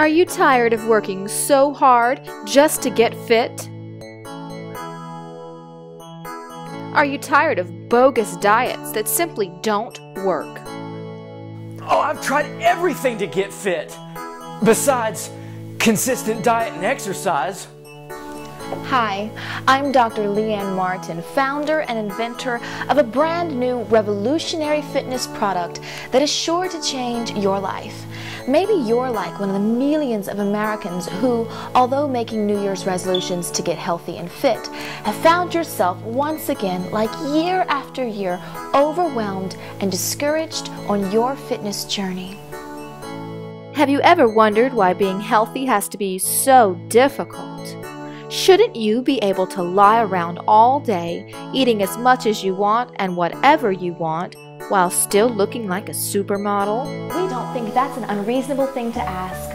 Are you tired of working so hard just to get fit? Are you tired of bogus diets that simply don't work? Oh, I've tried everything to get fit, besides consistent diet and exercise. Hi, I'm Dr. Leanne Martin, founder and inventor of a brand new revolutionary fitness product that is sure to change your life. Maybe you're like one of the millions of Americans who, although making New Year's resolutions to get healthy and fit, have found yourself once again, like year after year, overwhelmed and discouraged on your fitness journey. Have you ever wondered why being healthy has to be so difficult? Shouldn't you be able to lie around all day, eating as much as you want and whatever you want, while still looking like a supermodel? We don't think that's an unreasonable thing to ask.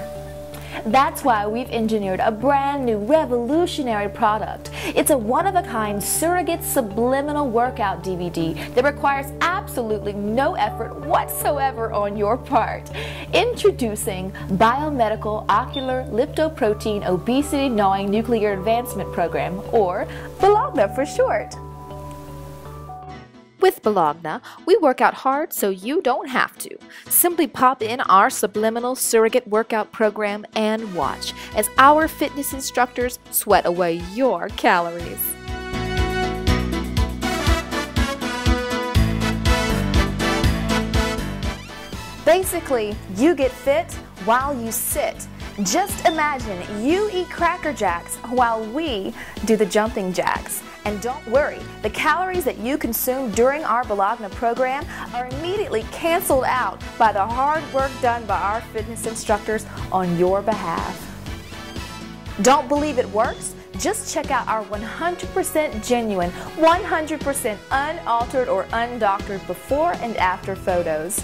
That's why we've engineered a brand new revolutionary product. It's a one-of-a-kind surrogate subliminal workout DVD that requires absolutely no effort whatsoever on your part. Introducing Biomedical Ocular Lipoprotein Obesity Gnawing Nuclear Advancement Program, or Bologna for short. With Bologna, we work out hard so you don't have to. Simply pop in our subliminal surrogate workout program and watch as our fitness instructors sweat away your calories. Basically, you get fit while you sit. Just imagine you eat Cracker Jacks while we do the jumping jacks. And don't worry, the calories that you consume during our Bologna program are immediately canceled out by the hard work done by our fitness instructors on your behalf. Don't believe it works? Just check out our 100% genuine, 100% unaltered or undoctored before and after photos.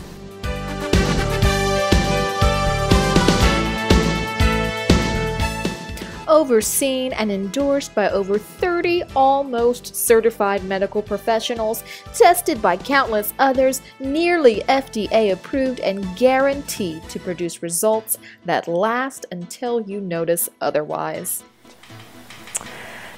Overseen and endorsed by over 30 almost certified medical professionals, tested by countless others, nearly FDA approved, and guaranteed to produce results that last until you notice otherwise.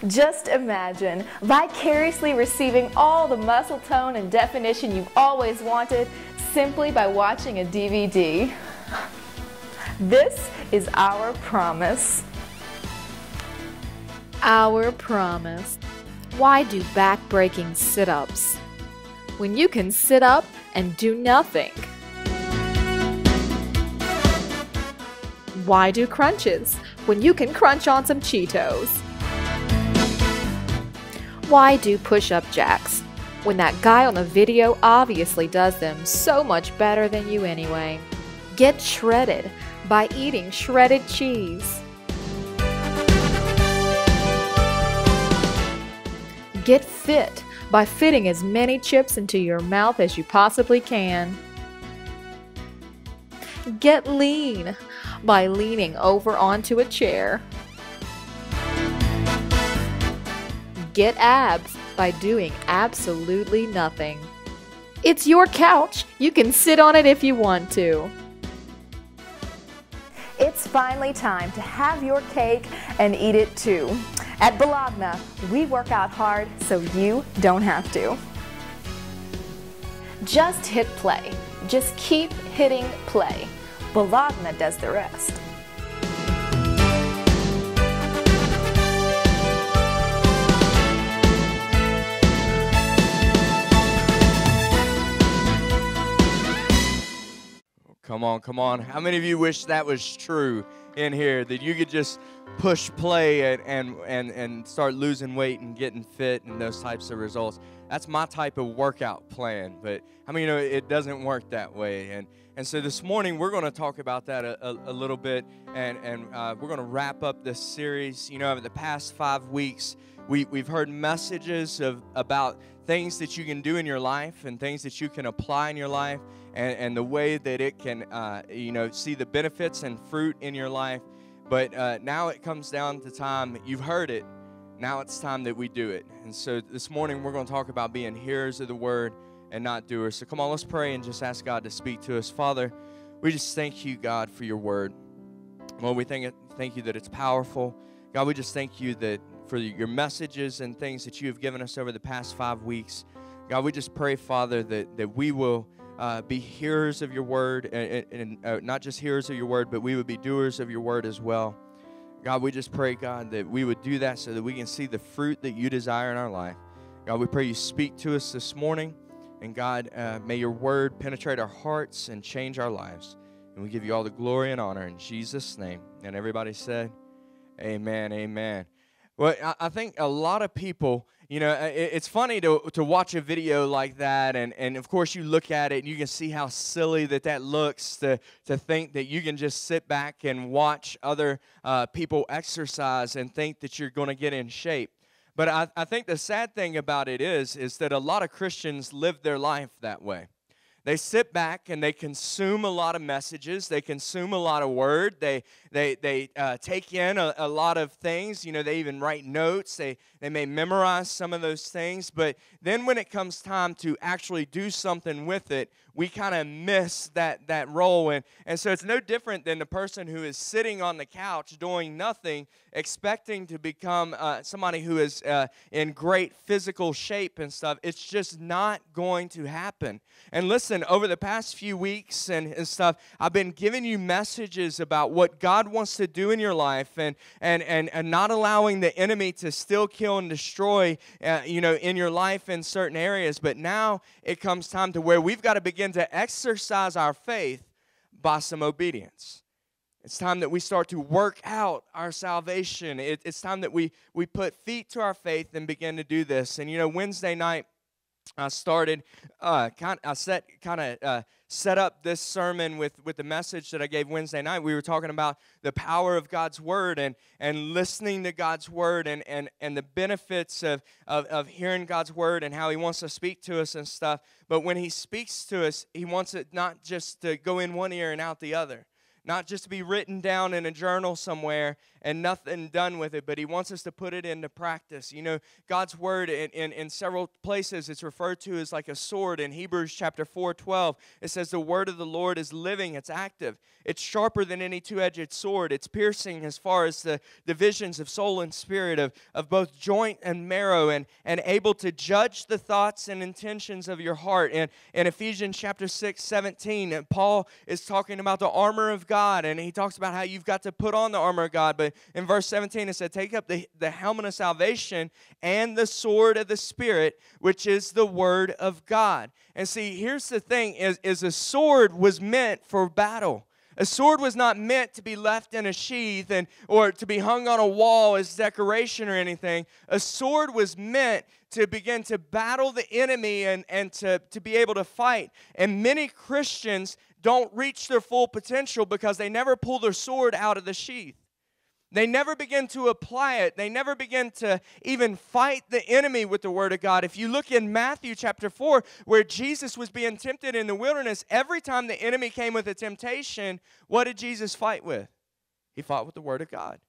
Just imagine vicariously receiving all the muscle tone and definition you've always wanted simply by watching a DVD. This is our promise. Our promise. Why do back-breaking sit-ups when you can sit up and do nothing? Why do crunches when you can crunch on some Cheetos? Why do push-up jacks when that guy on the video obviously does them so much better than you anyway? Get shredded by eating shredded cheese. Get fit by fitting as many chips into your mouth as you possibly can. Get lean by leaning over onto a chair. Get abs by doing absolutely nothing. It's your couch. You can sit on it if you want to. It's finally time to have your cake and eat it too. At Bologna, we work out hard so you don't have to. Just hit play. Just keep hitting play. Bologna does the rest. Come on, come on. How many of you wish that was true in here? That you could just push play and, and, and, and start losing weight and getting fit and those types of results. That's my type of workout plan. But I mean, you know, it doesn't work that way. And, and so this morning, we're going to talk about that a, a, a little bit. And, and uh, we're going to wrap up this series. You know, over the past five weeks, we, we've heard messages of, about things that you can do in your life and things that you can apply in your life and, and the way that it can, uh, you know, see the benefits and fruit in your life. But uh, now it comes down to time. You've heard it. Now it's time that we do it. And so this morning we're going to talk about being hearers of the word and not doers. So come on, let's pray and just ask God to speak to us. Father, we just thank you, God, for your word. Lord, we thank, thank you that it's powerful. God, we just thank you that for your messages and things that you have given us over the past five weeks. God, we just pray, Father, that, that we will uh, be hearers of your word, and, and uh, not just hearers of your word, but we would be doers of your word as well. God, we just pray, God, that we would do that so that we can see the fruit that you desire in our life. God, we pray you speak to us this morning. And God, uh, may your word penetrate our hearts and change our lives. And we give you all the glory and honor in Jesus' name. And everybody said, Amen, amen. Well, I, think a lot of people, you know, it's funny to, to watch a video like that, and, and of course you look at it and you can see how silly that that looks to, to think that you can just sit back and watch other uh, people exercise and think that you're going to get in shape. But I, I think the sad thing about it is, is that a lot of Christians live their life that way. They sit back and they consume a lot of messages. They consume a lot of word. They, they, they uh, take in a, a, lot of things. You know, they even write notes. They, they may memorize some of those things. But then when it comes time to actually do something with it, we kind of miss that, that role. And, and so it's no different than the person who is sitting on the couch doing nothing, expecting to become uh, somebody who is uh, in great physical shape and stuff. It's just not going to happen. And listen, over the past few weeks and, and stuff, I've been giving you messages about what God wants to do in your life and, and, and, and not allowing the enemy to still kill and destroy, uh, you know, in your life in certain areas. But now it comes time to where we've got to begin begin to exercise our faith by some obedience. It's time that we start to work out our salvation. It, it's time that we, we put feet to our faith and begin to do this. And you know, Wednesday night, I started uh, kind. I set kind of uh, set up this sermon with with the message that I gave Wednesday night. We were talking about the power of God's word and and listening to God's word and and and the benefits of of, of hearing God's word and how He wants to speak to us and stuff. But when He speaks to us, He wants it not just to go in one ear and out the other not just to be written down in a journal somewhere and nothing done with it, but He wants us to put it into practice. You know, God's Word in, in, in several places, it's referred to as like a sword. In Hebrews chapter 4 12, it says, The Word of the Lord is living, it's active, it's sharper than any two edged sword, it's piercing as far as the divisions of soul and spirit, of, of both joint and marrow, and, and able to judge the thoughts and intentions of your heart. And in Ephesians chapter 6 17, Paul is talking about the armor of God God, and he talks about how you've got to put on the armor of God. But in verse 17, it said, Take up the, the helmet of salvation and the sword of the Spirit, which is the word of God. And see, here's the thing is, is a sword was meant for battle. A sword was not meant to be left in a sheath and or to be hung on a wall as decoration or anything. A sword was meant to begin to battle the enemy and, and to, to be able to fight. And many Christians don't reach their full potential because they never pull their sword out of the sheath. They never begin to apply it. They never begin to even fight the enemy with the Word of God. If you look in Matthew chapter 4, where Jesus was being tempted in the wilderness, every time the enemy came with a temptation, what did Jesus fight with? He fought with the Word of God.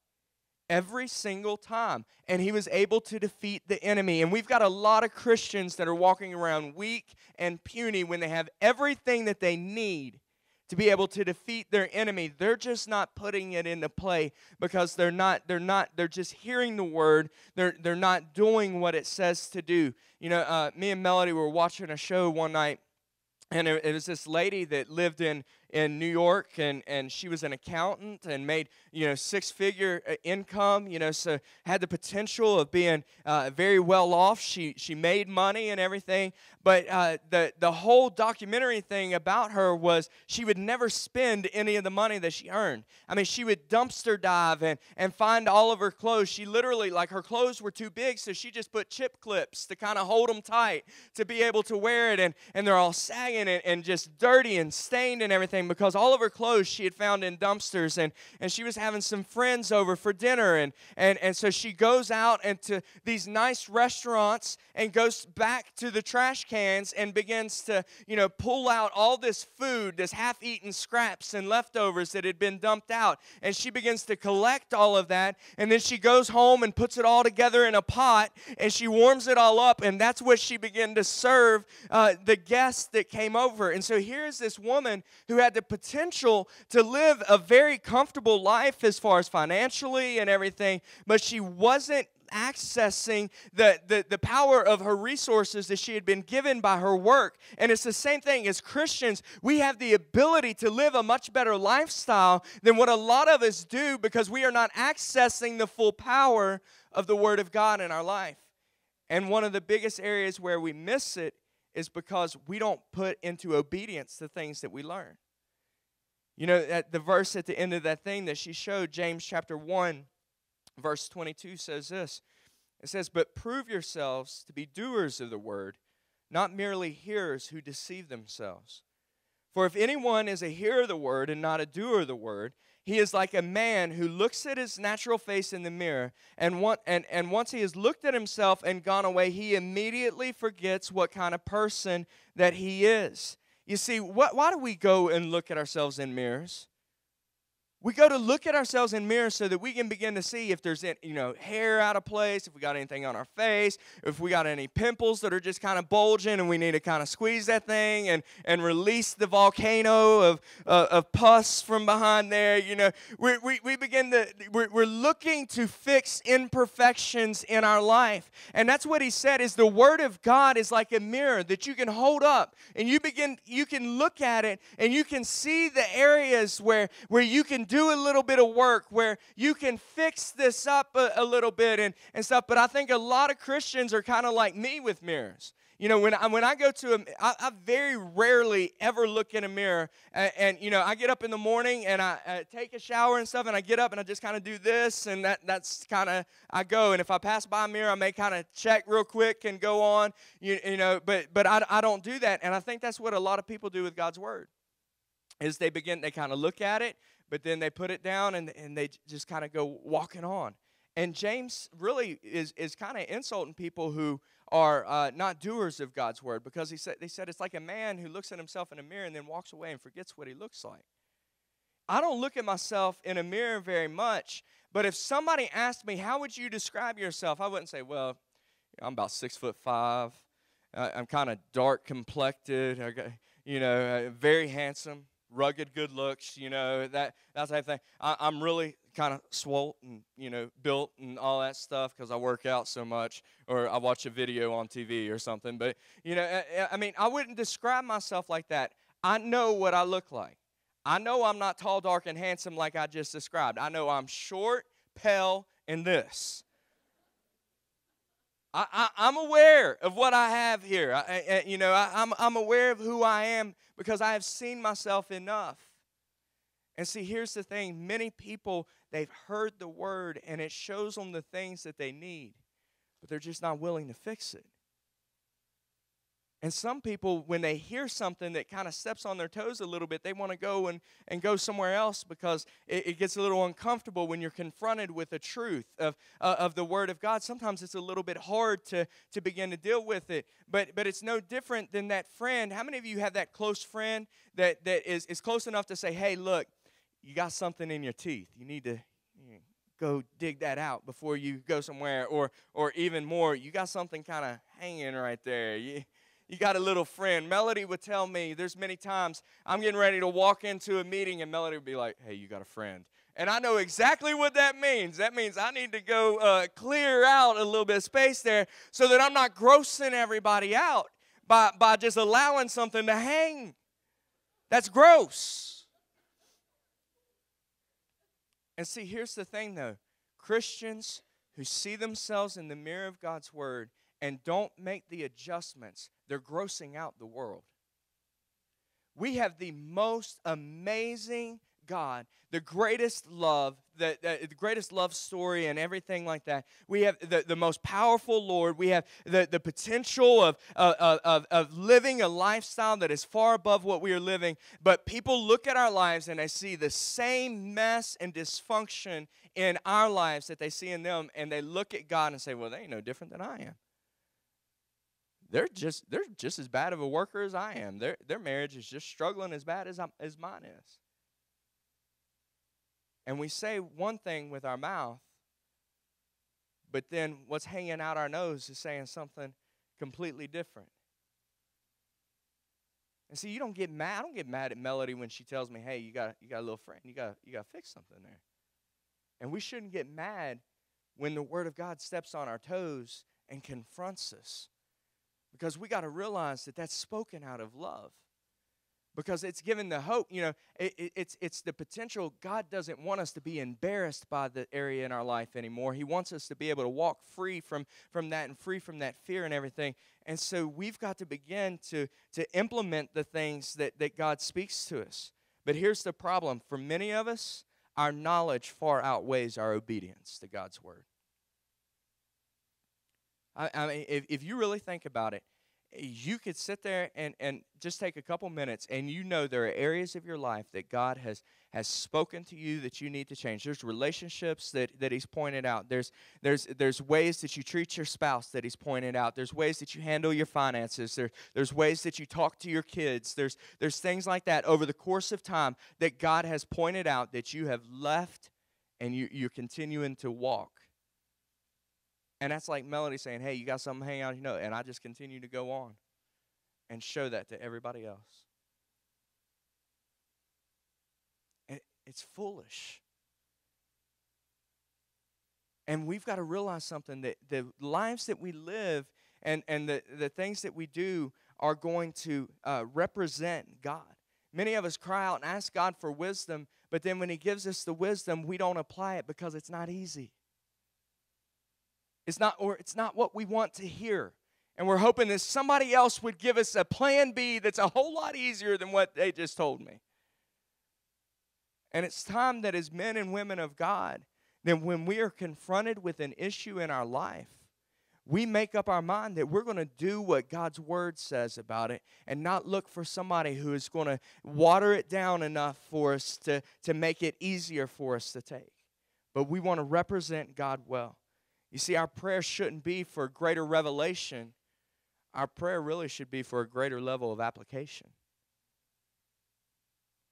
Every single time. And he was able to defeat the enemy. And we've got a lot of Christians that are walking around weak and puny when they have everything that they need to be able to defeat their enemy. They're just not putting it into play because they're not they're not they're just hearing the word. They're they're not doing what it says to do. You know uh, me and melody were watching a show one night and it, it was this lady that lived in in New York, and, and she was an accountant and made you know six figure uh, income. You know, so had the potential of being uh, very well off. She she made money and everything. But uh, the the whole documentary thing about her was she would never spend any of the money that she earned. I mean, she would dumpster dive and and find all of her clothes. She literally like her clothes were too big, so she just put chip clips to kind of hold them tight to be able to wear it. And and they're all sagging and, and just dirty and stained and everything because all of her clothes she had found in dumpsters and, and she was having some friends over for dinner. And, and, and so she goes out into these nice restaurants and goes back to the trash cans and begins to, you know, pull out all this food, this half eaten scraps and leftovers that had been dumped out. And she begins to collect all of that. And then she goes home and puts it all together in a pot and she warms it all up. And that's what she began to serve uh, the guests that came over. And so here's this woman who had the potential to live a very comfortable life as far as financially and everything, but she wasn't accessing the, the, the power of her resources that she had been given by her work. And it's the same thing as Christians. We have the ability to live a much better lifestyle than what a lot of us do because we are not accessing the full power of the Word of God in our life. And one of the biggest areas where we miss it is because we don't put into obedience the things that we learn. You know, at the verse at the end of that thing that she showed, James chapter 1, verse 22 says this It says, But prove yourselves to be doers of the word, not merely hearers who deceive themselves. For if anyone is a hearer of the word and not a doer of the word, he is like a man who looks at his natural face in the mirror, and, want, and, and once he has looked at himself and gone away, he immediately forgets what kind of person that he is. You see, what, why do we go and look at ourselves in mirrors? We go to look at ourselves in mirrors so that we can begin to see if there's you know hair out of place if we got anything on our face if we got any pimples that are just kind of bulging and we need to kind of squeeze that thing and and release the volcano of uh, of pus from behind there you know. We, we, we begin to we're, we're looking to fix imperfections in our life. And that's what he said is the word of god is like a mirror that you can hold up and you begin you can look at it and you can see the areas where where you can do a little bit of work where you can fix this up a, a little bit and, and stuff. But I think a lot of Christians are kind of like me with mirrors. You know, when I, when I go to a, I, I very rarely ever look in a mirror. And, and you know, I get up in the morning and I, I take a shower and stuff, and I get up and I just kind of do this, and that that's kind of I go. And if I pass by a mirror, I may kind of check real quick and go on. You, you know, but but I, I don't do that, and I think that's what a lot of people do with God's word. Is they begin, they kind of look at it, but then they put it down and, and they just kind of go walking on. And James really is, is kind of insulting people who are uh, not doers of God's word because he said, they said it's like a man who looks at himself in a mirror and then walks away and forgets what he looks like. I don't look at myself in a mirror very much, but if somebody asked me, How would you describe yourself? I wouldn't say, Well, I'm about six foot five. I'm kind of dark complected. You know, uh, very handsome rugged good looks, you know, that, that type of thing. I, am really kind of swole and, you know, built and all that stuff because I work out so much or I watch a video on TV or something. But, you know, I, I mean, I wouldn't describe myself like that. I know what I look like. I know I'm not tall, dark, and handsome like I just described. I know I'm short, pale, and this. I, am aware of what I have here. I, I, you know, I, I'm, I'm aware of who I am because I have seen myself enough. And see, here's the thing many people, they've heard the word and it shows them the things that they need, but they're just not willing to fix it. And some people, when they hear something that kind of steps on their toes a little bit, they want to go and, and go somewhere else because it, it, gets a little uncomfortable when you're confronted with the truth of, uh, of the Word of God. Sometimes it's a little bit hard to, to begin to deal with it. But, but it's no different than that friend. How many of you have that close friend that, that is, is close enough to say, hey, look, you got something in your teeth. You need to go dig that out before you go somewhere. Or, or even more, you got something kind of hanging right there. You, you got a little friend. Melody would tell me there's many times I'm getting ready to walk into a meeting and Melody would be like, hey, you got a friend. And I know exactly what that means. That means I need to go uh, clear out a little bit of space there so that I'm not grossing everybody out by, by just allowing something to hang. That's gross. And see, here's the thing though Christians who see themselves in the mirror of God's Word and don't make the adjustments, they're grossing out the world. We have the most amazing God, the greatest love, the, the, the, greatest love story, and everything like that. We have the, the most powerful Lord. We have the, the potential of, of, of, of living a lifestyle that is far above what we are living. But people look at our lives and they see the same mess and dysfunction in our lives that they see in them, and they look at God and say, Well, they ain't no different than I am they're just they're just as bad of a worker as I am. Their their marriage is just struggling as bad as I'm, as mine is. And we say one thing with our mouth, but then what's hanging out our nose is saying something completely different. And see, you don't get mad. I don't get mad at Melody when she tells me, "Hey, you got you got a little friend. You got you got to fix something there." And we shouldn't get mad when the Word of God steps on our toes and confronts us, because we got to realize that that's spoken out of love. Because it's given the hope you know it, it, it's it's the potential. God doesn't want us to be embarrassed by the area in our life anymore. He wants us to be able to walk free from from that and free from that fear and everything. And so we've got to begin to to implement the things that that god speaks to us. But here's the problem. For many of us our knowledge far outweighs our obedience to god's word i, I mean if, if you really think about it you could sit there and, and just take a couple minutes and you know there are areas of your life that God has has spoken to you that you need to change. There's relationships that, that He's pointed out. There's there's there's ways that you treat your spouse that He's pointed out. There's ways that you handle your finances. There, there's ways that you talk to your kids. There's there's things like that over the course of time that God has pointed out that you have left and you, you're continuing to walk. And that's like Melody saying, hey, you got something hanging out, you know, and I just continue to go on and show that to everybody else. It's foolish. And we've got to realize something that the lives that we live and, and the, the things that we do are going to uh, represent God. Many of us cry out and ask God for wisdom, but then when He gives us the wisdom, we don't apply it because it's not easy. It's not, or it's not what we want to hear. And we're hoping that somebody else would give us a plan B that's a whole lot easier than what they just told me. And it's time that as men and women of God, that when we are confronted with an issue in our life, we make up our mind that we're going to do what God's word says about it and not look for somebody who is going to water it down enough for us to, to make it easier for us to take. But we want to represent God well. You see, our prayer shouldn't be for greater revelation. Our prayer really should be for a greater level of application.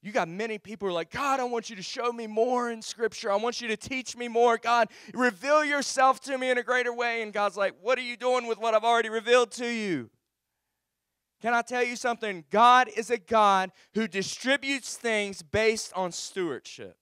You got many people who are like, God, I want you to show me more in Scripture. I want you to teach me more. God, reveal yourself to me in a greater way. And God's like, What are you doing with what I've already revealed to you? Can I tell you something? God is a God who distributes things based on stewardship.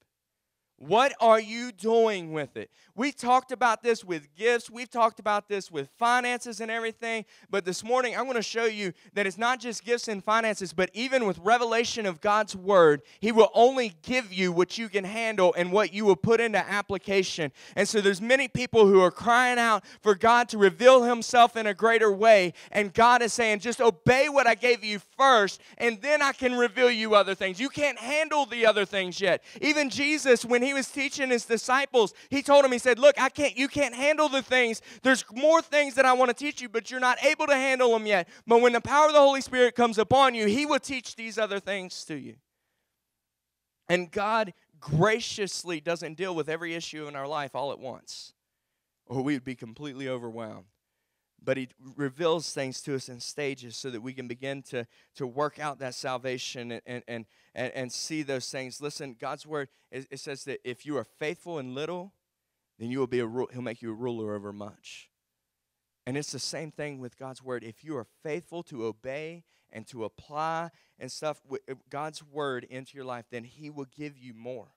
What are you doing with it? We talked about this with gifts. We've talked about this with finances and everything. But this morning, I'm going to show you that it's not just gifts and finances, but even with revelation of God's word, He will only give you what you can handle and what you will put into application. And so there's many people who are crying out for God to reveal Himself in a greater way. And God is saying, just obey what I gave you first, and then I can reveal you other things. You can't handle the other things yet. Even Jesus, when He he was teaching his disciples, he told them, he said, Look, I can't, you can't handle the things. There's more things that I want to teach you, but you're not able to handle them yet. But when the power of the Holy Spirit comes upon you, he will teach these other things to you. And God graciously doesn't deal with every issue in our life all at once, or we would be completely overwhelmed but he reveals things to us in stages so that we can begin to, to work out that salvation and, and, and, and, see those things. Listen, God's word, it, says that if you are faithful in little, then you will be a he'll make you a ruler over much. And it's the same thing with God's word. If you are faithful to obey and to apply and stuff God's word into your life, then he will give you more.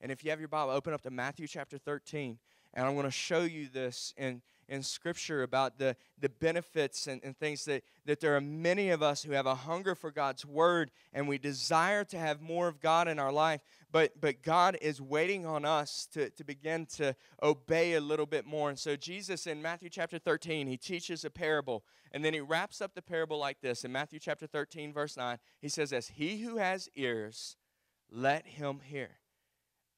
And if you have your Bible, open up to Matthew chapter 13. And I'm going to show you this in in Scripture about the, the benefits and, and things that, that there are many of us who have a hunger for God's Word and we desire to have more of God in our life, but, but God is waiting on us to, to begin to obey a little bit more. And so, Jesus in Matthew chapter 13, he teaches a parable, and then he wraps up the parable like this. In Matthew chapter 13, verse 9, he says, As he who has ears, let him hear.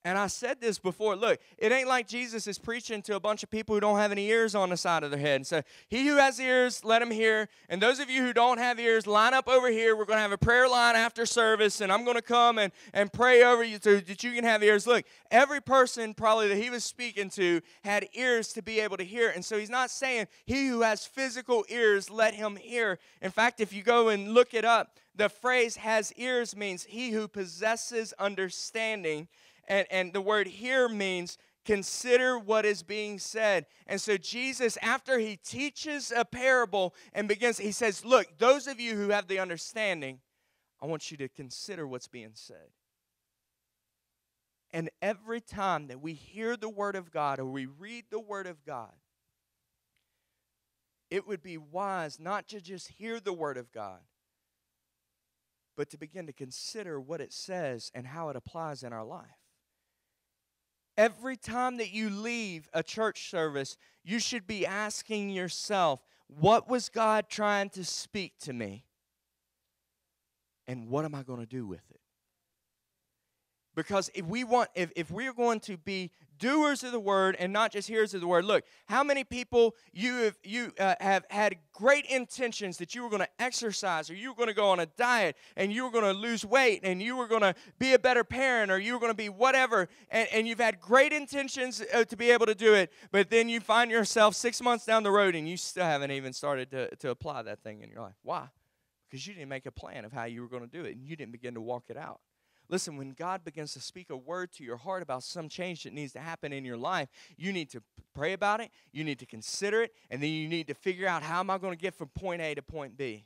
And I said this before. Look, it ain't like Jesus is preaching to a bunch of people who don't have any ears on the side of their head. And so, he who has ears, let him hear. And those of you who don't have ears, line up over here. We're going to have a prayer line after service, and I'm going to come and, and pray over you so that you can have ears. Look, every person probably that he was speaking to had ears to be able to hear. And so, he's not saying, He who has physical ears, let him hear. In fact, if you go and look it up, the phrase has ears means he who possesses understanding and, and the word here means consider what is being said. And so Jesus, after he teaches a parable and begins, he says, Look, those of you who have the understanding, I want you to consider what's being said. And every time that we hear the Word of God or we read the Word of God, it would be wise not to just hear the Word of God, but to begin to consider what it says and how it applies in our life. Every time that you leave a church service, you should be asking yourself, what was God trying to speak to me? And what am I going to do with it? Because if we want, if, if we're going to be doers of the word and not just hearers of the word, look, how many people you have you uh, have had great intentions that you were going to exercise or you were going to go on a diet and you were going to lose weight and you were going to be a better parent or you were going to be whatever and, and you've had great intentions uh, to be able to do it, but then you find yourself six months down the road and you still haven't even started to, to apply that thing in your life. Why? Because you didn't make a plan of how you were going to do it and you didn't begin to walk it out. Listen, when God begins to speak a word to your heart about some change that needs to happen in your life, you need to pray about it, you need to consider it, and then you need to figure out how am I going to get from point A to point B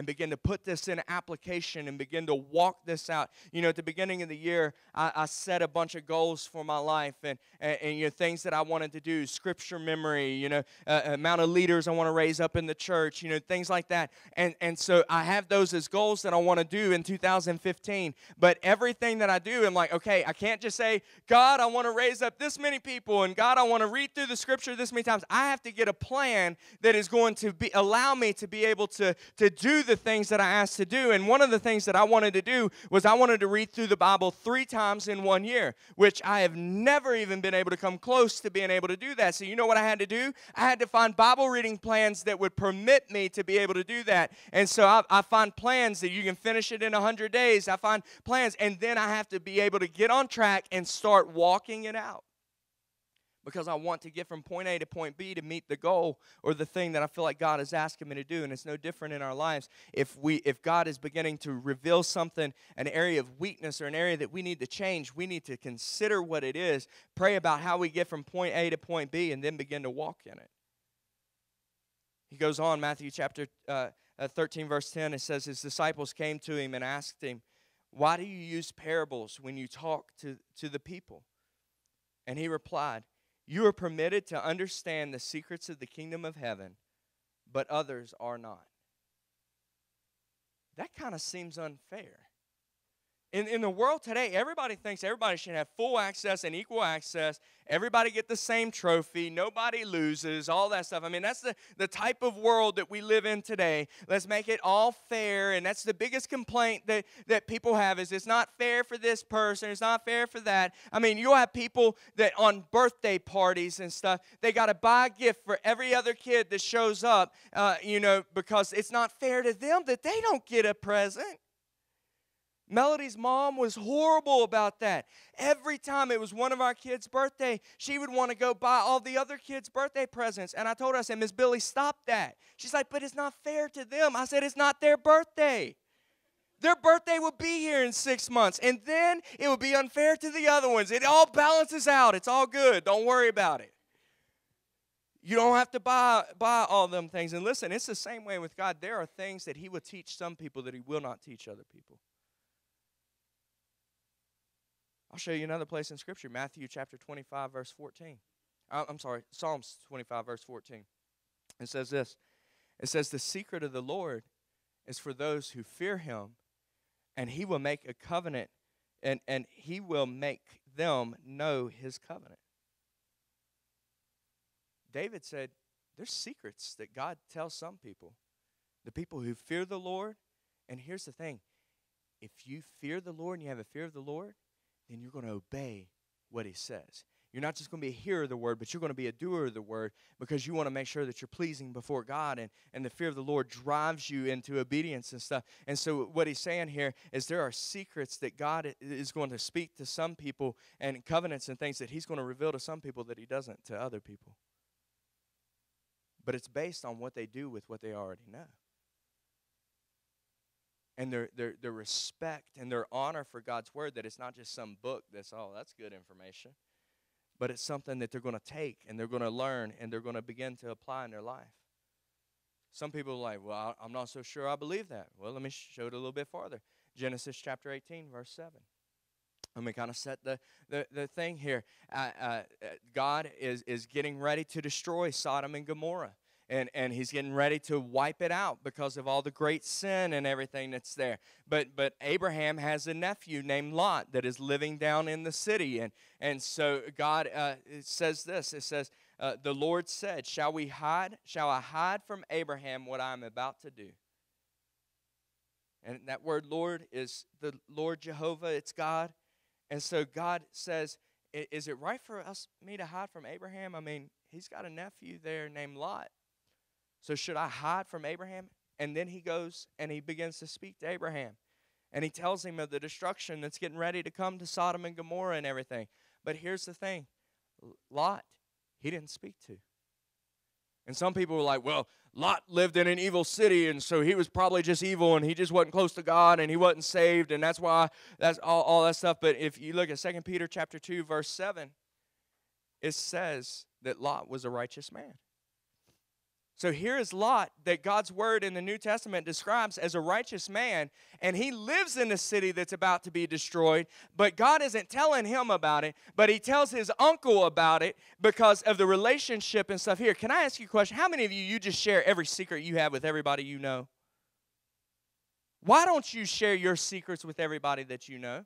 and begin to put this in application and begin to walk this out. You know, at the beginning of the year, I, I set a bunch of goals for my life and, and, and, you know, things that I wanted to do, scripture memory, you know, uh, amount of leaders I want to raise up in the church, you know, things like that. And, and so I have those as goals that I want to do in 2015. But everything that I do, I'm like, okay, I can't just say, God, I want to raise up this many people and God, I want to read through the scripture this many times. I have to get a plan that is going to be allow me to be able to, to do the things that I asked to do. And one of the things that I wanted to do was I wanted to read through the Bible three times in one year, which I have never even been able to come close to being able to do that. So, you know what I had to do? I had to find Bible reading plans that would permit me to be able to do that. And so I, I find plans that you can finish it in 100 days. I find plans, and then I have to be able to get on track and start walking it out because I want to get from point A to point B to meet the goal or the thing that I feel like God is asking me to do. And it's no different in our lives. If we if God is beginning to reveal something, an area of weakness or an area that we need to change, we need to consider what it is, pray about how we get from point A to point B, and then begin to walk in it. He goes on, Matthew chapter uh, uh 13, verse 10, it says, His disciples came to him and asked him, Why do you use parables when you talk to, to the people? And he replied, you are permitted to understand the secrets of the kingdom of heaven, but others are not. That kind of seems unfair. In, in the world today, everybody thinks everybody should have full access and equal access. Everybody get the same trophy. Nobody loses, all that stuff. I mean, that's the, the type of world that we live in today. Let's make it all fair. And that's the biggest complaint that, that people have is it's not fair for this person. It's not fair for that. I mean, you'll have people that on birthday parties and stuff, they got to buy a gift for every other kid that shows up, uh, you know, because it's not fair to them that they don't get a present. Melody's mom was horrible about that. Every time it was one of our kids' birthday, she would want to go buy all the other kids' birthday presents. And I told her, I said, Miss Billy, stop that. She's like, but it's not fair to them. I said, it's not their birthday. Their birthday will be here in six months, and then it will be unfair to the other ones. It all balances out. It's all good. Don't worry about it. You don't have to buy, buy all them things. And listen, it's the same way with God. There are things that He will teach some people that He will not teach other people. I'll show you another place in Scripture Matthew chapter 25, verse 14. Uh, I'm sorry, Psalms 25, verse 14. It says this It says, The secret of the Lord is for those who fear him, and he will make a covenant, and, and he will make them know his covenant. David said, There's secrets that God tells some people. The people who fear the Lord, and here's the thing if you fear the Lord and you have a fear of the Lord, then you're going to obey what he says. You're not just going to be a hearer of the word, but you're going to be a doer of the word because you want to make sure that you're pleasing before God. And, and the fear of the Lord drives you into obedience and stuff. And so, what he's saying here is there are secrets that God is going to speak to some people and covenants and things that he's going to reveal to some people that he doesn't to other people. But it's based on what they do with what they already know and their, their, their respect and their honor for God's word that it's not just some book that's, oh, that's good information, but it's something that they're going to take and they're going to learn and they're going to begin to apply in their life. Some people are like, well, I'm not so sure I believe that. Well, let me show it a little bit farther. Genesis chapter 18, verse 7. Let me kind of set the, the, the thing here. Uh, uh, uh, God is, is getting ready to destroy Sodom and Gomorrah. And, and he's getting ready to wipe it out because of all the great sin and everything that's there. But, but Abraham has a nephew named Lot that is living down in the city. And, and so God uh, says this it says, uh, The Lord said, Shall we hide? Shall I hide from Abraham what I am about to do? And that word Lord is the Lord Jehovah, it's God. And so God says, Is it right for us me to hide from Abraham? I mean, he's got a nephew there named Lot. So should I hide from Abraham? And then he goes and he begins to speak to Abraham. And he tells him of the destruction that's getting ready to come to Sodom and Gomorrah and everything. But here's the thing Lot, he didn't speak to. And some people were like, well, Lot lived in an evil city, and so he was probably just evil, and he just wasn't close to God, and he wasn't saved, and that's why that's all, all that stuff. But if you look at 2 Peter chapter 2, verse 7, it says that Lot was a righteous man. So here is Lot that God's word in the New Testament describes as a righteous man, and he lives in a city that's about to be destroyed, but God isn't telling him about it, but he tells his uncle about it because of the relationship and stuff here. Can I ask you a question? How many of you you just share every secret you have with everybody you know? Why don't you share your secrets with everybody that you know?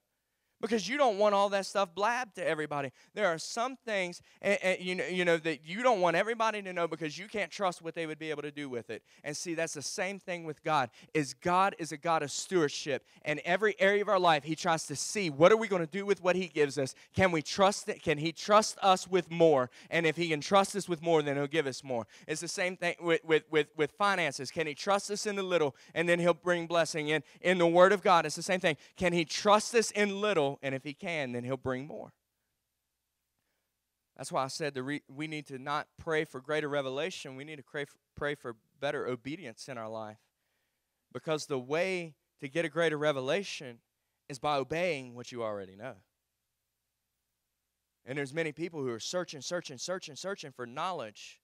Because you don't want all that stuff blabbed to everybody. There are some things you, know, you know that you don't want everybody to know because you can't trust what they would be able to do with it. And see, that's the same thing with God. Is God is a God of stewardship, and every area of our life, He tries to see what are we going to do with what He gives us. Can we trust it? Can He trust us with more? And if He can trust us with more, then He'll give us more. It's the same thing with with with, with finances. Can He trust us in the little, and then He'll bring blessing? And in the Word of God, it's the same thing. Can He trust us in little? And if He can, then He'll bring more. That's why I said re- we need to not pray for greater revelation. We need to pray for, pray for better obedience in our life. Because the way to get a greater revelation is by obeying what you already know. And there's many people who are searching, searching, searching, searching for knowledge.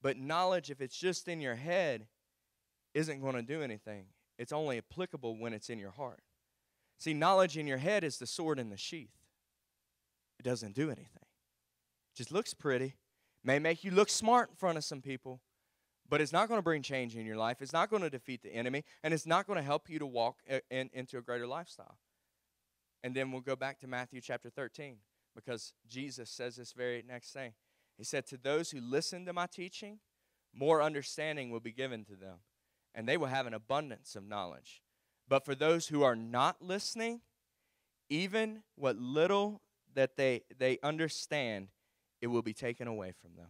But knowledge, if it's just in your head, isn't going to do anything. It's only applicable when it's in your heart. See, knowledge in your head is the sword in the sheath. It doesn't do anything. It just looks pretty. May make you look smart in front of some people, but it's not going to bring change in your life. It's not going to defeat the enemy, and it's not going to help you to walk uh, in, into a greater lifestyle. And then we'll go back to Matthew chapter 13 because Jesus says this very next thing. He said, To those who listen to my teaching, more understanding will be given to them, and they will have an abundance of knowledge. But for those who are not listening, even what little that they, they understand, it will be taken away from them.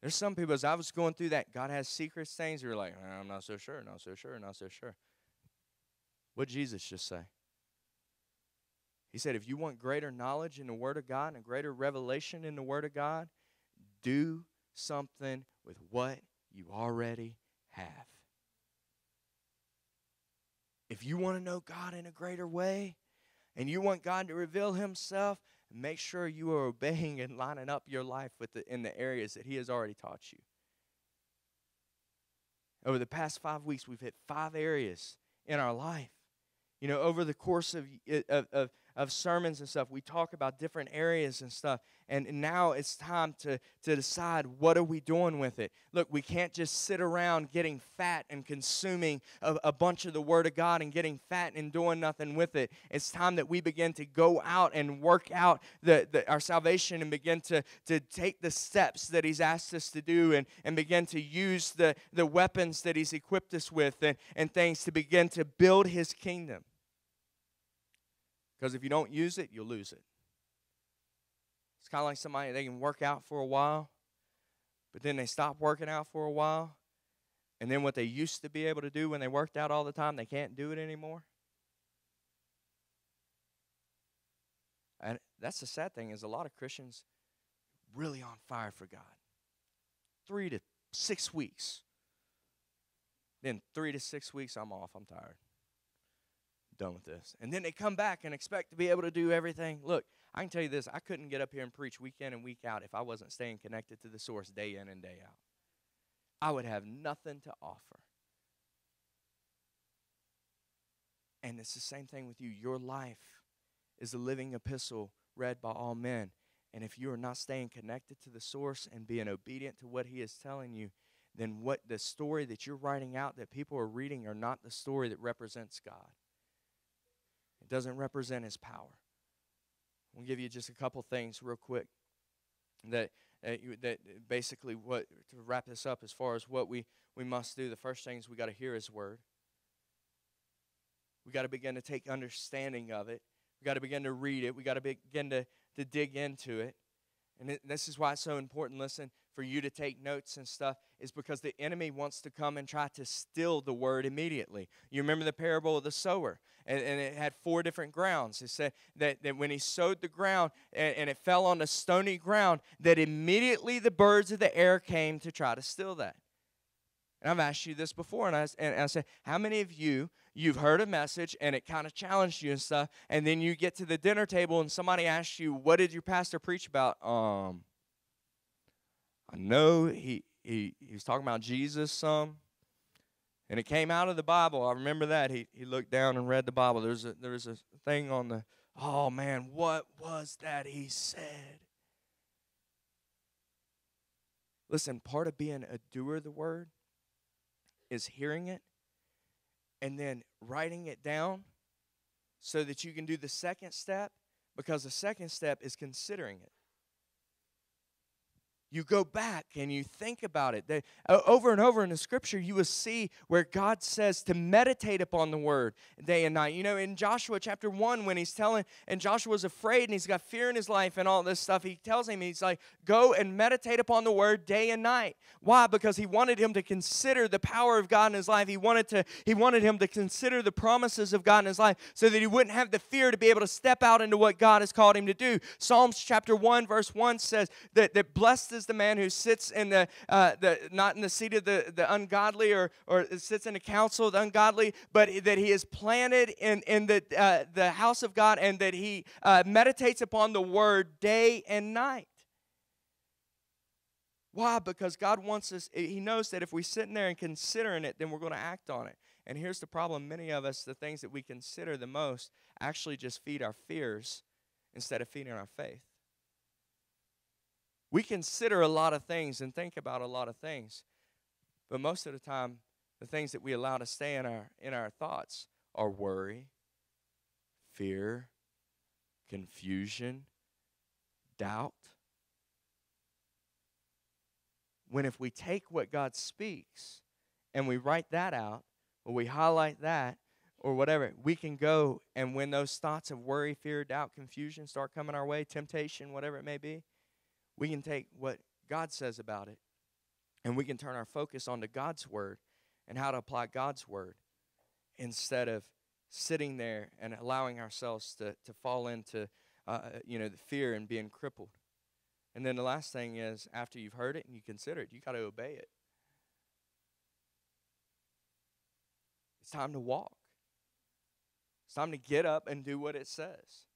There's some people, as I was going through that, God has secret things, you're like, I'm not so sure, not so sure, not so sure. What Jesus just say? He said, if you want greater knowledge in the Word of God and greater revelation in the Word of God, do something with what you already have. If you want to know God in a greater way and you want God to reveal Himself, make sure you are obeying and lining up your life with the, in the areas that He has already taught you. Over the past five weeks, we've hit five areas in our life. You know, over the course of, of, of of sermons and stuff, we talk about different areas and stuff. And now it's time to, to decide what are we doing with it. Look, we can't just sit around getting fat and consuming a, a bunch of the Word of God and getting fat and doing nothing with it. It's time that we begin to go out and work out the, the, our salvation and begin to, to take the steps that He's asked us to do and, and begin to use the, the weapons that He's equipped us with and, and things to begin to build His kingdom. Because if you don't use it, you'll lose it. Kind of like somebody, they can work out for a while, but then they stop working out for a while. And then what they used to be able to do when they worked out all the time, they can't do it anymore. And that's the sad thing is a lot of Christians really on fire for God. Three to six weeks. Then three to six weeks, I'm off. I'm tired done with this. And then they come back and expect to be able to do everything. Look, I can tell you this I couldn't get up here and preach week in and week out if I wasn't staying connected to the source day in and day out. I would have nothing to offer. And it's the same thing with you. Your life is a living epistle read by all men. And if you are not staying connected to the source and being obedient to what he is telling you, then what the story that you're writing out that people are reading are not the story that represents God. It doesn't represent his power. We'll give you just a couple things real quick that uh, you, that basically what to wrap this up as far as what we we must do. The first thing is we got to hear His word. We got to begin to take understanding of it. We got to begin to read it. We got to begin to to dig into it. And this is why it's so important. Listen, for you to take notes and stuff is because the enemy wants to come and try to steal the word immediately. You remember the parable of the sower, and, and it had four different grounds. It said that, that when he sowed the ground and, and it fell on the stony ground, that immediately the birds of the air came to try to steal that. And I've asked you this before, and I, and I said, How many of you, you've heard a message and it kind of challenged you and stuff, and then you get to the dinner table and somebody asks you, What did your pastor preach about? Um, I know he, he, he was talking about Jesus some, and it came out of the Bible. I remember that. He, he looked down and read the Bible. There's a, there's a thing on the, oh man, what was that he said? Listen, part of being a doer of the word is hearing it and then writing it down so that you can do the second step because the second step is considering it you go back and you think about it. Over and over in the scripture, you will see where God says to meditate upon the word day and night. You know, in Joshua chapter 1, when he's telling, and Joshua's afraid and he's got fear in his life and all this stuff, he tells him, he's like, go and meditate upon the word day and night. Why? Because he wanted him to consider the power of God in his life. He wanted to, he wanted him to consider the promises of God in his life so that he wouldn't have the fear to be able to step out into what God has called him to do. Psalms chapter 1, verse 1 says that, that blessed is is the man who sits in the, uh, the not in the seat of the, the ungodly or, or sits in the counsel of the ungodly, but that he is planted in, in the, uh, the house of God and that he uh, meditates upon the word day and night. Why? Because God wants us, He knows that if we sit in there and considering it, then we're going to act on it. And here's the problem many of us, the things that we consider the most, actually just feed our fears instead of feeding our faith. We consider a lot of things and think about a lot of things. But most of the time, the things that we allow to stay in our in our thoughts are worry, fear, confusion, doubt. When if we take what God speaks and we write that out, or we highlight that, or whatever, we can go and when those thoughts of worry, fear, doubt, confusion start coming our way, temptation, whatever it may be, we can take what God says about it and we can turn our focus onto God's word and how to apply God's word instead of sitting there and allowing ourselves to, to fall into uh, you know the fear and being crippled. And then the last thing is after you've heard it and you consider it you got to obey it. It's time to walk. It's time to get up and do what it says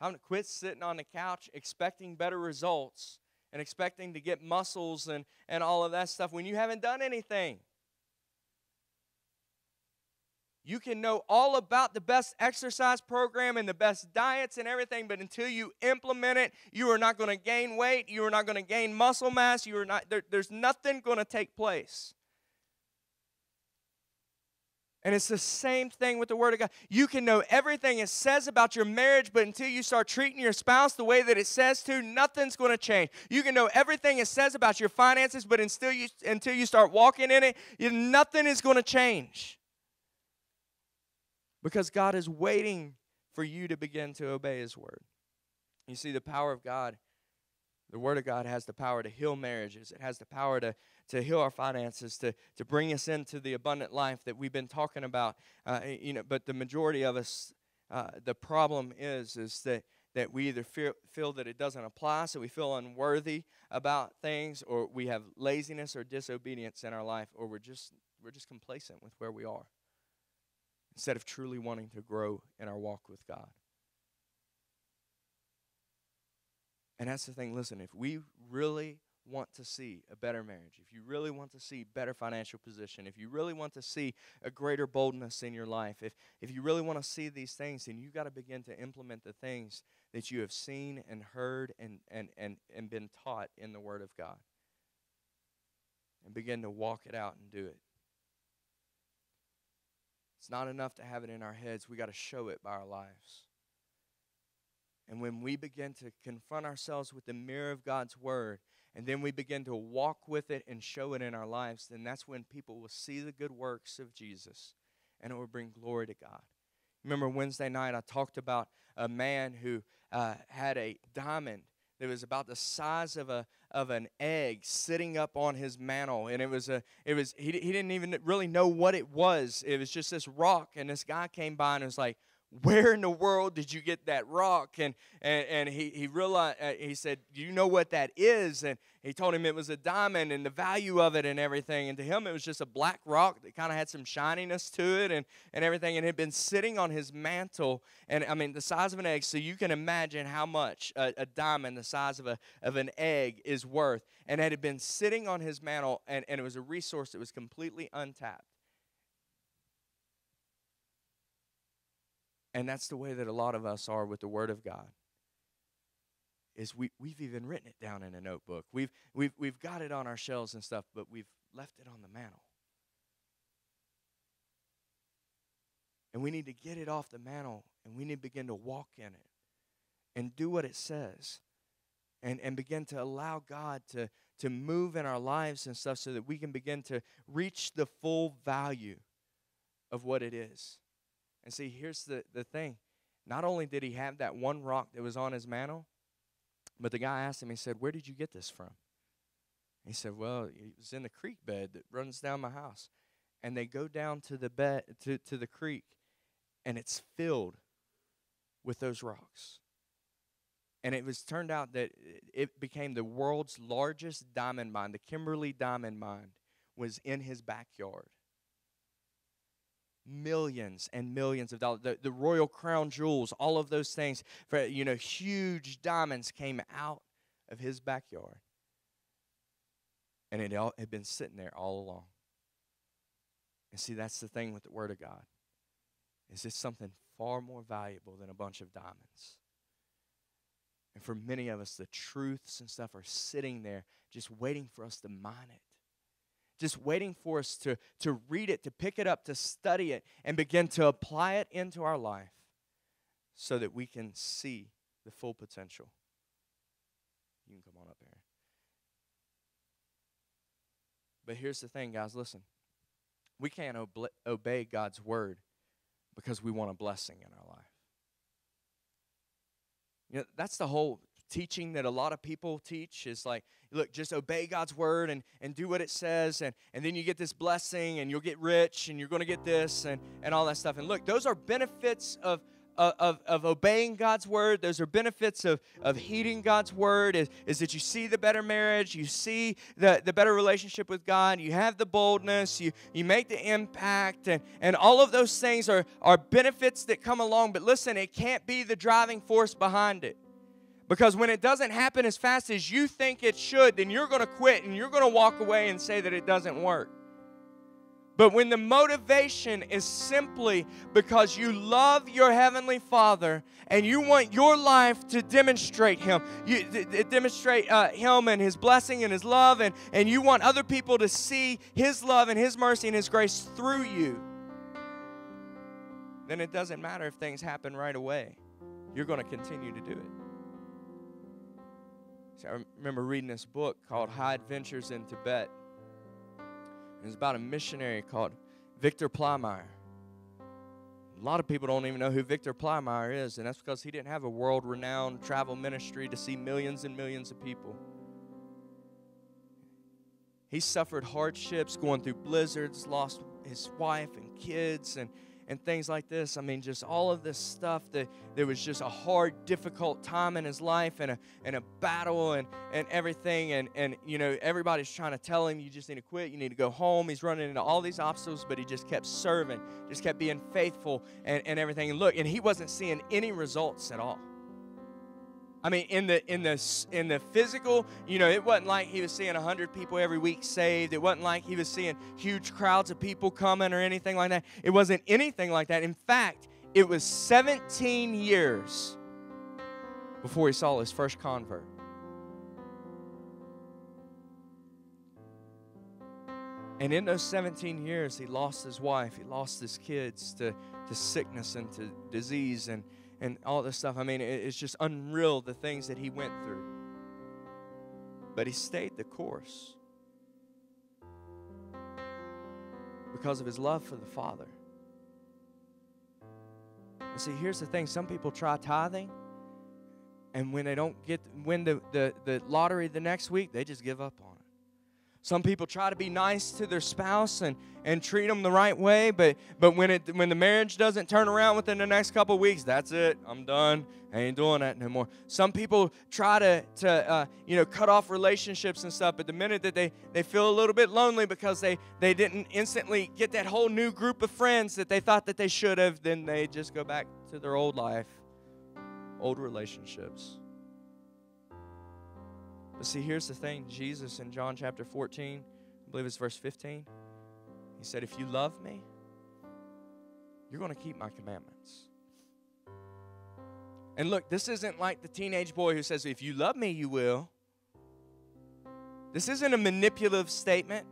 Time to quit sitting on the couch expecting better results and expecting to get muscles and, and all of that stuff when you haven't done anything. You can know all about the best exercise program and the best diets and everything, but until you implement it, you are not going to gain weight. You are not going to gain muscle mass. You are not. There, there's nothing going to take place. And it's the same thing with the Word of God. You can know everything it says about your marriage, but until you start treating your spouse the way that it says to, nothing's going to change. You can know everything it says about your finances, but until you, until you start walking in it, nothing is going to change. Because God is waiting for you to begin to obey His Word. You see, the power of God the Word of God has the power to heal marriages. It has the power to, to heal our finances, to, to bring us into the abundant life that we've been talking about. Uh, you know, but the majority of us, uh, the problem is, is that, that we either feel, feel that it doesn't apply, so we feel unworthy about things, or we have laziness or disobedience in our life, or we're just, we're just complacent with where we are instead of truly wanting to grow in our walk with God. And that's the thing, listen, if we really want to see a better marriage, if you really want to see better financial position, if you really want to see a greater boldness in your life, if, if you really want to see these things, then you've got to begin to implement the things that you have seen and heard and, and, and, and been taught in the Word of God. And begin to walk it out and do it. It's not enough to have it in our heads, we got to show it by our lives. And when we begin to confront ourselves with the mirror of God's Word, and then we begin to walk with it and show it in our lives, then that's when people will see the good works of Jesus and it will bring glory to God. Remember Wednesday night, I talked about a man who uh, had a diamond that was about the size of a of an egg sitting up on his mantle and it was a it was he, he didn't even really know what it was it was just this rock and this guy came by and was like where in the world did you get that rock? And and, and he, he realized uh, he said do you know what that is? And he told him it was a diamond and the value of it and everything. And to him it was just a black rock that kind of had some shininess to it and, and everything. And it had been sitting on his mantle and i mean the size of an egg. So you can imagine how much a, a diamond the size of, a, of an egg is worth. And it had been sitting on his mantle and, and it was a resource that was completely untapped And that's the way that a lot of us are with the Word of God. Is we, we've even written it down in a notebook. We've, we've, we've got it on our shelves and stuff, but we've left it on the mantle. And we need to get it off the mantle and we need to begin to walk in it and do what it says and, and begin to allow God to, to move in our lives and stuff so that we can begin to reach the full value of what it is. And see, here's the, the thing. Not only did he have that one rock that was on his mantle, but the guy asked him, he said, Where did you get this from? He said, Well, it was in the creek bed that runs down my house. And they go down to the bed to, to the creek, and it's filled with those rocks. And it was turned out that it became the world's largest diamond mine. The Kimberley Diamond Mine was in his backyard millions and millions of dollars. The, the royal crown jewels, all of those things, for, you know, huge diamonds came out of his backyard. And it all, had been sitting there all along. And see, that's the thing with the Word of God. Is it's something far more valuable than a bunch of diamonds. And for many of us, the truths and stuff are sitting there just waiting for us to mine it just waiting for us to, to read it, to pick it up, to study it, and begin to apply it into our life so that we can see the full potential. You can come on up here. But here's the thing, guys listen. We can't obey God's word because we want a blessing in our life. You know, that's the whole teaching that a lot of people teach is like, look, just obey God's word and, and do what it says, and, and then you get this blessing, and you'll get rich, and you're going to get this, and, and all that stuff. And look, those are benefits of, uh, of, of obeying God's word. Those are benefits of, of heeding God's word is, is that you see the better marriage, you see the, the better relationship with God, you have the boldness, you, you make the impact, and, and all of those things are, are benefits that come along. But listen, it can't be the driving force behind it. Because when it doesn't happen as fast as you think it should, then you're going to quit and you're going to walk away and say that it doesn't work. But when the motivation is simply because you love your heavenly Father and you want your life to demonstrate Him, you demonstrate uh, Him and His blessing and His love, and, and you want other people to see His love and His mercy and His grace through you, then it doesn't matter if things happen right away. You're going to continue to do it. I remember reading this book called High Adventures in Tibet. It was about a missionary called Victor Plymire. A lot of people don't even know who Victor Plymire is, and that's because he didn't have a world renowned travel ministry to see millions and millions of people. He suffered hardships going through blizzards, lost his wife and kids, and and things like this. I mean, just all of this stuff that there was just a hard, difficult time in his life and a, and a battle and, and everything. And, and, you know, everybody's trying to tell him, you just need to quit, you need to go home. He's running into all these obstacles, but he just kept serving, just kept being faithful and, and everything. And look, and he wasn't seeing any results at all. I mean, in the in the in the physical, you know, it wasn't like he was seeing hundred people every week saved. It wasn't like he was seeing huge crowds of people coming or anything like that. It wasn't anything like that. In fact, it was 17 years before he saw his first convert. And in those 17 years, he lost his wife, he lost his kids to, to sickness and to disease and, and all this stuff. I mean, it's just unreal the things that he went through. But he stayed the course because of his love for the Father. And see, here's the thing some people try tithing, and when they don't get win the, the, the lottery the next week, they just give up on it. Some people try to be nice to their spouse and, and treat them the right way, but, but when, it, when the marriage doesn't turn around within the next couple weeks, that's it. I'm done. I ain't doing that no more. Some people try to, to uh, you know, cut off relationships and stuff, but the minute that they, they feel a little bit lonely because they, they didn't instantly get that whole new group of friends that they thought that they should have, then they just go back to their old life, old relationships. But see, here's the thing Jesus in John chapter 14, I believe it's verse 15, he said, If you love me, you're going to keep my commandments. And look, this isn't like the teenage boy who says, If you love me, you will. This isn't a manipulative statement.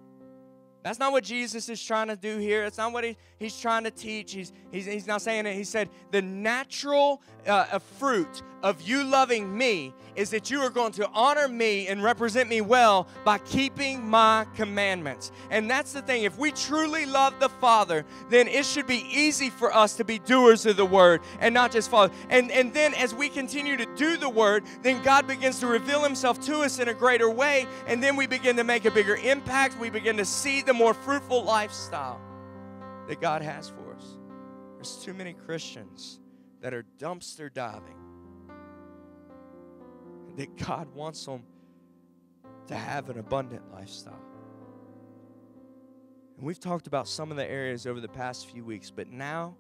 That's not what Jesus is trying to do here. It's not what he, he's trying to teach. He's, he's, he's not saying it. He said, The natural uh, fruit of you loving me is that you are going to honor me and represent me well by keeping my commandments. And that's the thing. If we truly love the Father, then it should be easy for us to be doers of the word and not just follow. And, and then as we continue to do the word, then God begins to reveal himself to us in a greater way. And then we begin to make a bigger impact. We begin to see the more fruitful lifestyle that God has for us. There's too many Christians that are dumpster diving that God wants them to have an abundant lifestyle. And we've talked about some of the areas over the past few weeks, but now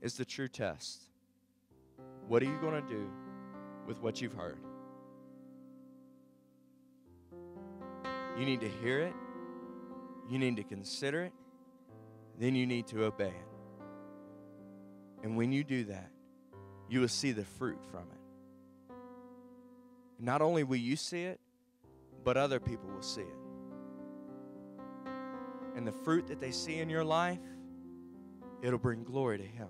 is the true test. What are you going to do with what you've heard? You need to hear it, you need to consider it, then you need to obey it. And when you do that, you will see the fruit from it. Not only will you see it, but other people will see it. And the fruit that they see in your life, it'll bring glory to Him.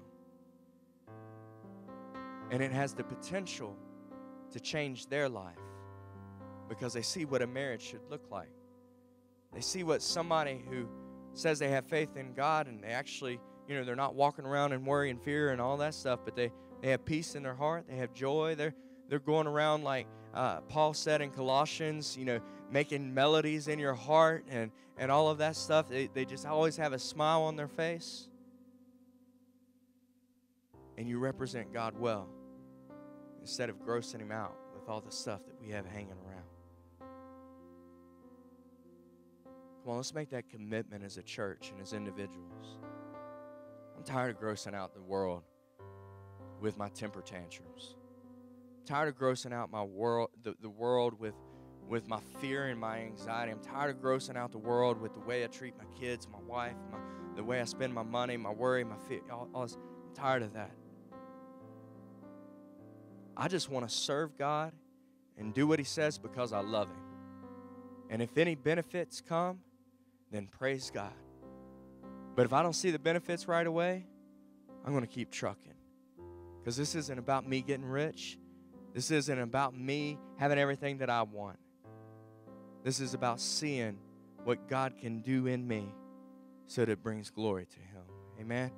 And it has the potential to change their life because they see what a marriage should look like. They see what somebody who says they have faith in God and they actually, you know, they're not walking around in worry and fear and all that stuff, but they, they have peace in their heart, they have joy, they're, they're going around like uh, Paul said in Colossians, you know, making melodies in your heart and, and all of that stuff. They, they just always have a smile on their face. And you represent God well instead of grossing Him out with all the stuff that we have hanging around. Come on, let's make that commitment as a church and as individuals. I'm tired of grossing out the world with my temper tantrums I'm tired of grossing out my world, the, the world with, with my fear and my anxiety. I'm tired of grossing out the world with the way I treat my kids, my wife, my, the way I spend my money, my worry, my fear. All, all this. I'm tired of that. I just want to serve God and do what He says because I love Him. And if any benefits come, then praise God. But if I don't see the benefits right away, I'm going to keep trucking. Because this isn't about me getting rich. This isn't about me having everything that I want. This is about seeing what God can do in me so that it brings glory to Him. Amen.